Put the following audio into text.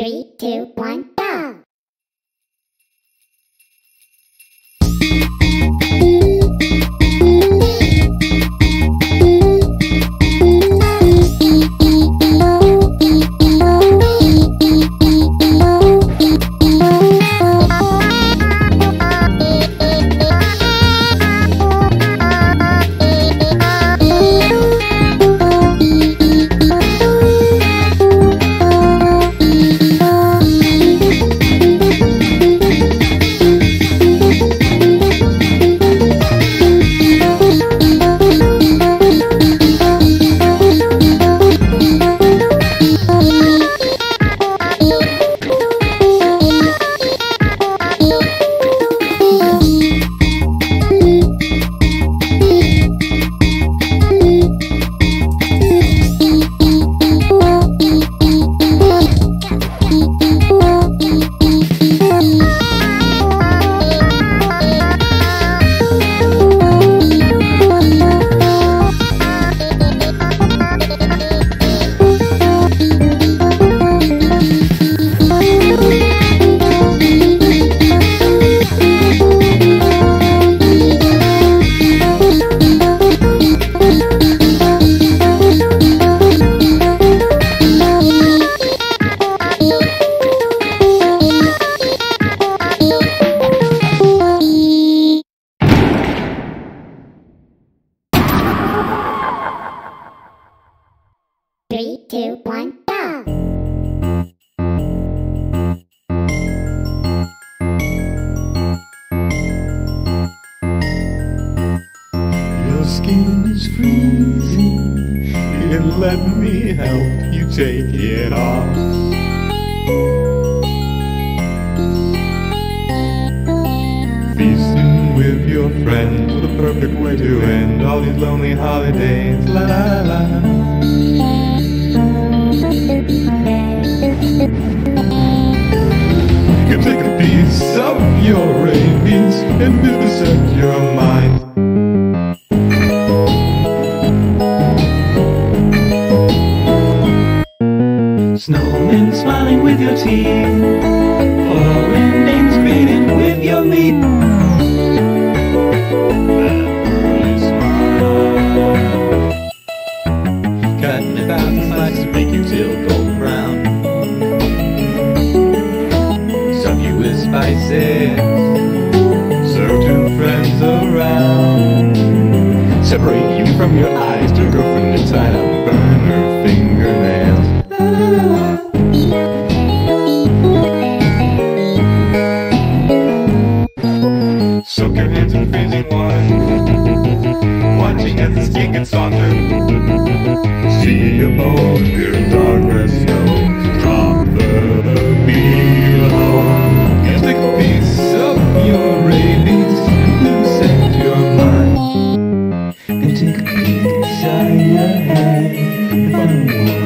Three, two, one, Three, two, one, go! Your skin is freezing, here let me help you take it off. Feasting with your friends, the perfect way to end all these lonely holidays. La la la. You can take a piece of your rabies and this your mind. Snowmen smiling with your teeth, foreign names grinning with your meat. from your eyes. Took her from the side and burned her fingernails. Soak your hands in freezing water. Watching as the skin gets softer. See a bone, your darkness. Peek inside your head. And find